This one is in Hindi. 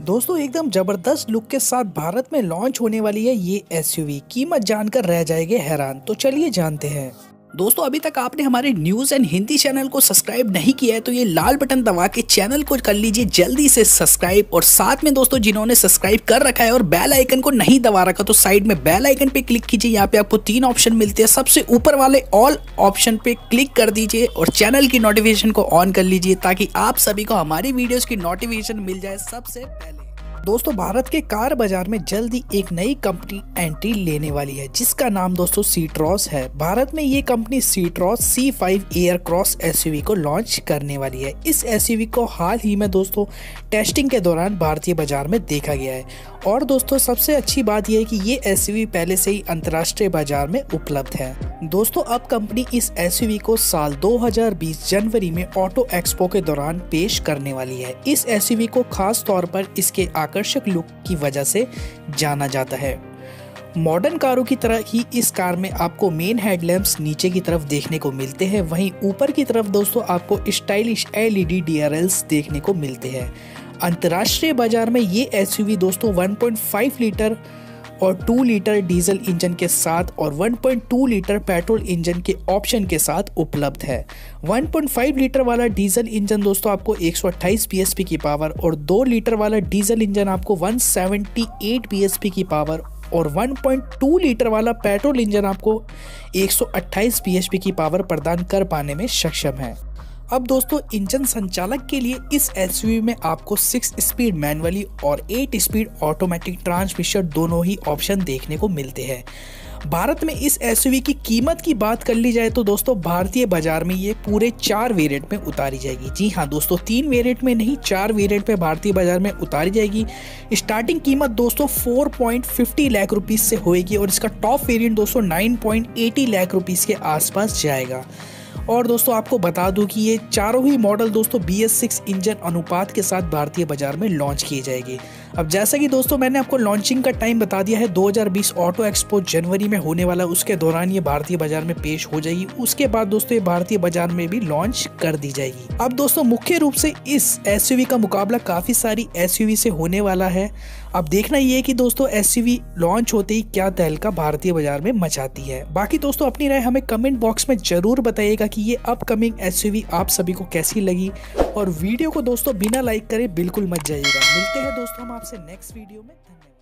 दोस्तों, एकदम ज़बरदस्त लुक के साथ भारत में लॉन्च होने वाली है ये एसयूवी कीमत जानकर रह जाएँगे हैरान। तो चलिए जानते हैं। दोस्तों, अभी तक आपने हमारे न्यूज़ एंड हिंदी चैनल को सब्सक्राइब नहीं किया है तो ये लाल बटन दबा के चैनल को कर लीजिए, जल्दी से सब्सक्राइब। और साथ में दोस्तों, जिन्होंने सब्सक्राइब कर रखा है और बेल आइकन को नहीं दबा रखा तो साइड में बेल आइकन पे क्लिक कीजिए। यहाँ पे आपको तीन ऑप्शन मिलते हैं। सबसे ऊपर वाले ऑल ऑप्शन पे क्लिक कर दीजिए और चैनल की नोटिफिकेशन को ऑन कर लीजिए, ताकि आप सभी को हमारी वीडियोज़ की नोटिफिकेशन मिल जाए सबसे पहले। दोस्तों, भारत के कार बाज़ार में जल्दी एक नई कंपनी एंट्री लेने वाली है, जिसका नाम दोस्तों सीट्रॉस है। भारत में ये company Citroen C five aircross S को लॉन्च करने वाली है। इस एस को हाल ही में दोस्तों टेस्टिंग के दौरान भारतीय बाज़ार में देखा गया है। और दोस्तों, सबसे अच्छी बात यह है कि ये एस पहले से ही अंतर्राष्ट्रीय बाज़ार में उपलब्ध है। दोस्तों, अब कंपनी इस एस को साल 2020 जनवरी में ऑटो एक्सपो के दौरान पेश करने वाली है। इस एस को खास तौर पर इसके आकर्षक लुक की वजह से जाना जाता है। मॉडर्न कारों की तरह ही इस कार में आपको मेन हेडलैम्प्स नीचे की तरफ़ देखने को मिलते हैं, वहीं ऊपर की तरफ़ दोस्तों आपको स्टाइलिश एलईडी डीआरएल्स देखने को मिलते हैं। अंतर्राष्ट्रीय बाज़ार में ये एसयूवी दोस्तों 1.5 लीटर और 2 लीटर डीजल इंजन के साथ और 1.2 लीटर पेट्रोल इंजन के ऑप्शन के साथ उपलब्ध है। 1.5 लीटर वाला डीजल इंजन दोस्तों आपको 128 bhp की पावर और 2 लीटर वाला डीजल इंजन आपको 178 bhp की पावर और 1.2 लीटर वाला पेट्रोल इंजन आपको 128 bhp की पावर प्रदान कर पाने में सक्षम है। अब दोस्तों, इंजन संचालक के लिए इस एसयूवी में आपको सिक्स स्पीड मैनुअली और एट स्पीड ऑटोमेटिक ट्रांसमिशन दोनों ही ऑप्शन देखने को मिलते हैं। भारत में इस एसयूवी की कीमत की बात कर ली जाए तो दोस्तों, भारतीय बाज़ार में ये पूरे चार वेरिएंट में उतारी जाएगी। जी हाँ दोस्तों, तीन वेरिएंट में नहीं, चार वेरिएंट में भारतीय बाज़ार में उतारी जाएगी। स्टार्टिंग कीमत दोस्तों 4.50 लाख रुपीस से होएगी और इसका टॉप वेरिएंट दोस्तों 9.80 लाख रुपीस के आसपास जाएगा। और दोस्तों, आपको बता दूँ कि ये चारों ही मॉडल दोस्तों बी एस सिक्स इंजन अनुपात के साथ भारतीय बाज़ार में लॉन्च किए जाएँगे। अब जैसा कि दोस्तों, मैंने आपको लॉन्चिंग का टाइम बता दिया है 2020 ऑटो एक्सपो जनवरी में होने वाला, उसके दौरान ये भारतीय बाज़ार में पेश हो जाएगी। उसके बाद दोस्तों, ये भारतीय बाज़ार में भी लॉन्च कर दी जाएगी। अब दोस्तों, मुख्य रूप से इस एस का मुकाबला काफ़ी सारी एस से होने वाला है। अब देखना ये है कि दोस्तों एसयूवी लॉन्च होते ही क्या तहलका भारतीय बाज़ार में मचाती है। बाकी दोस्तों, अपनी राय हमें कमेंट बॉक्स में ज़रूर बताइएगा कि ये अपकमिंग एस आप सभी को कैसी लगी। और वीडियो को दोस्तों बिना लाइक करे बिल्कुल मत जाइएगा। मिलते हैं दोस्तों हम आपसे नेक्स्ट वीडियो में। धन्यवाद।